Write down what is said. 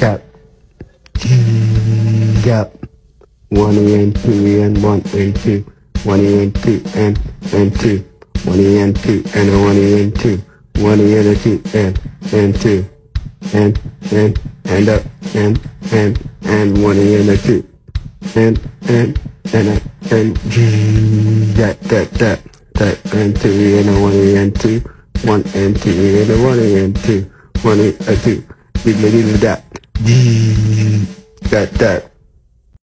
Gap. Gap. One and two and one and two. One and two and and two. One and two and a one and two. One and a two and and two. And and and up and and and one and a two. And and and a and that that that that and two and a one and two. One and two and a one and two. One and a two. Diddly diddly that. Mm. That that.